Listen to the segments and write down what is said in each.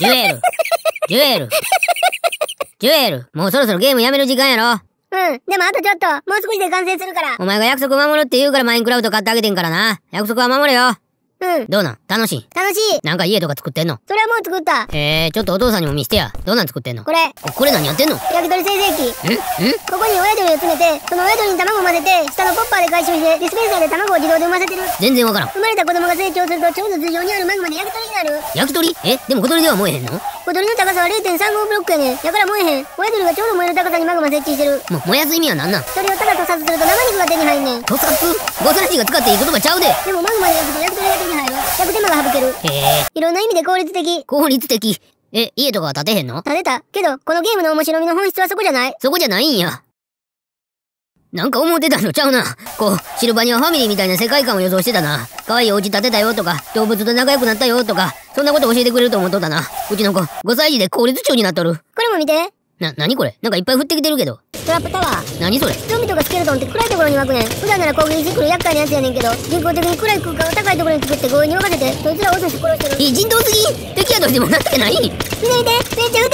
ジュエル。ジュエル。ジュエル。もうそろそろゲームやめる時間やろ。うん。でもあとちょっと、もう少しで完成するから。お前が約束守るって言うからマインクラフト買ってあげてんからな。約束は守れよ。うん。どうなん？楽しい？楽しい。なんか家とか作ってんの？それはもう作った。えー、ちょっとお父さんにも見してや。どんなん作ってんの？これ、おこれ何やってんの？んん焼き鳥生成器。ここに親鳥を詰めて、その親鳥に卵を混ぜて、下のポッパーで回収して、ディスペンサーで卵を自動で産ませてる。全然わからん。生まれた子供が成長すると、ちょうど頭上にあるマグマで焼き鳥になる。焼き鳥？え？でも小鳥では燃えへんの？小鳥の高さは0.35ブロックやねん。やから燃えへん。親鳥がちょうど燃える高さにマグマ設置してる。も、燃やす意味は何なん？それをただ屠殺すると生肉が手に入んねん。屠殺ゴスラシーが使っていい言葉ちゃうで。でもマグマで焼くと焼き鳥が手に入る。焼く手間が省ける。へえ、いろんな意味で効率的。効率的。え、家とかは建てへんの？立てた。けど、このゲームの面白みの本質はそこじゃない。そこじゃないんや。なんか思ってたのちゃうな。こう、シルバニアファミリーみたいな世界観を予想してたな。可愛いお家建てたよとか、動物と仲良くなったよとか、そんなこと教えてくれると思っとったな。うちの子、5歳児で公立長になっとる。これも見て。な、なにこれ？なんかいっぱい降ってきてるけど。トラップタワー。何それ？ゾンビとかスケルトンって暗いところに湧くねん。普段なら攻撃してくる厄介なやつやねんけど、人工的に暗い空間を高いところに作って強引に任せて、そいつらを落として殺してる。いい人道すぎ敵やとしてもなってない？見てきてる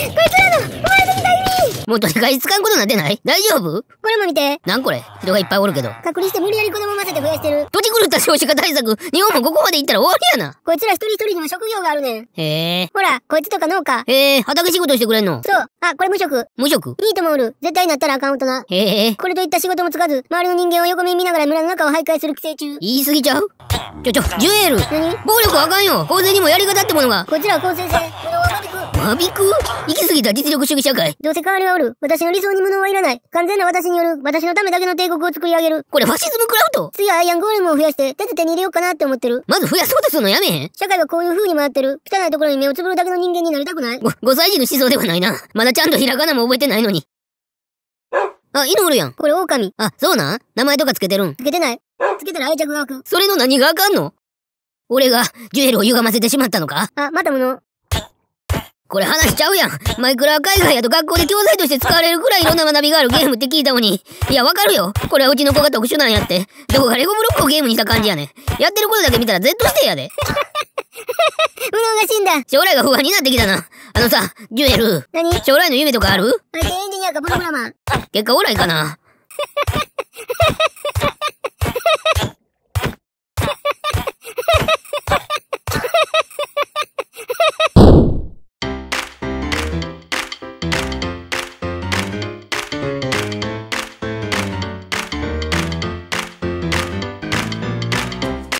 こいつらの生まれてきた意味もっと世界つかんことなってない？大丈夫？これも見て。なんこれ？人がいっぱいおるけど。隔離して無理やり子供を混ぜて増やしてる。土地狂った少子化対策、日本もここまで行ったら終わりやな。こいつら一人一人にも職業があるねん。へえ。ほら、こいつとか農家。へえ、畑仕事してくれんの？そう。あ、これ無職。無職？いいともおる。絶対なったらあかん大人。へえ。これといった仕事もつかず、周りの人間を横目に見ながら村の中を徘徊する寄生虫。言い過ぎちゃう？ちょちょ、ジュエル何？暴力あかんよ公正にもやり方ってものが。こいつらは公正性、無能は間引く。間引く行き過ぎた実力主義社会。どうせ代わりはおる。私の理想に無能はいらない。完全な私による、私のためだけの帝国を作り上げる。これファシズムクラウド？次はアイアンゴーレムを増やして、手手に入れようかなって思ってる。まず増やそうとするのやめへん社会はこういう風に回ってる。汚いところに目をつぶるだけの人間になりたくないご、5歳児の思想ではないな。まだちゃんとひらがなも覚えてないのに。あ、犬おるやん。これ狼。あ、そうなん？名前とかつけてるん。つけてない。つけたら愛着が湧く。それの何があかんの？俺が、ジュエルを歪ませてしまったのか？あ、またもの。これ話しちゃうやん。マイクラは海外やと学校で教材として使われるくらいいろんな学びがあるゲームって聞いたのに。いや、わかるよ。これはうちの子が特殊なんやって。どこかレゴブロックをゲームにした感じやねん。やってることだけ見たら Z してやで。無能が死んだ。将来が不安になってきたな。あのさ、ジュエル。何？将来の夢とかある？エンジニアかプログラマー。結果オーライかな